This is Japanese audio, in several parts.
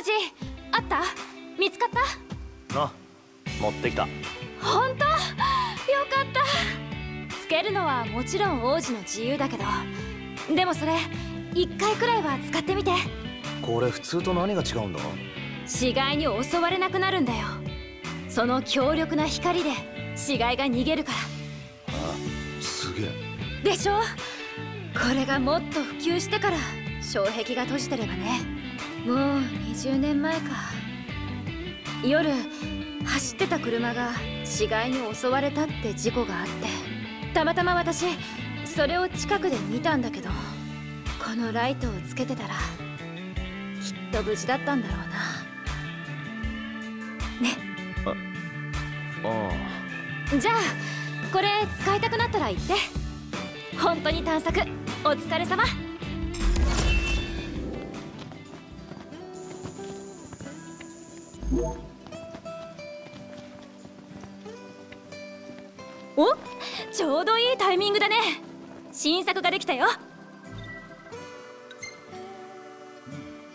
王子あった？見つかった？あ持ってきた。本当？よかった。つけるのはもちろん王子の自由だけど。でもそれ1回くらいは使ってみて。これ普通と何が違うんだ？死骸に襲われなくなるんだよ。その強力な光で死骸が逃げるから。あすげえ。でしょ？これがもっと普及してから障壁が閉じてればねもう20年前か。夜走ってた車が死骸に襲われたって事故があって。たまたま私それを近くで見たんだけどこのライトをつけてたらきっと無事だったんだろうな。ね。あ。じゃあこれ使いたくなったら言って。本当に探索。お疲れ様お？ちょうどいいタイミングだね。新作ができたよ。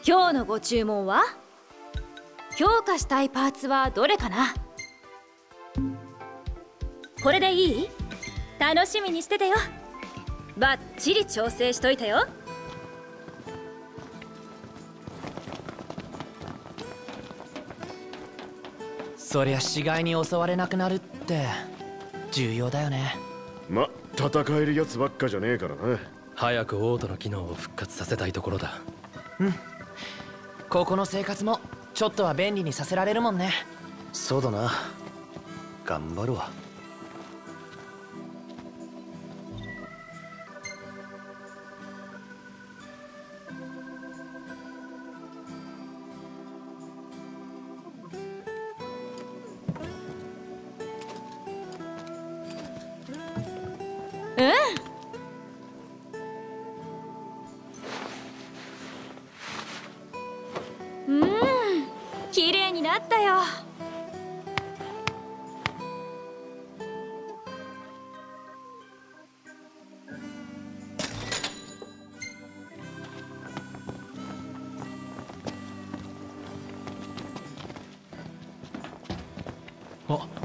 今日のご注文は？強化したいパーツはどれかな？これでいい？楽しみにしててよ。バッチリ調整しといたよ。そりゃ死骸に襲われなくなるって重要だよね。ま戦えるやつばっかじゃねえからな。早くオートの機能を復活させたいところだ。ここの生活もちょっとは便利にさせられるもんね。そうだな。頑張るわうん綺麗になったよ。あ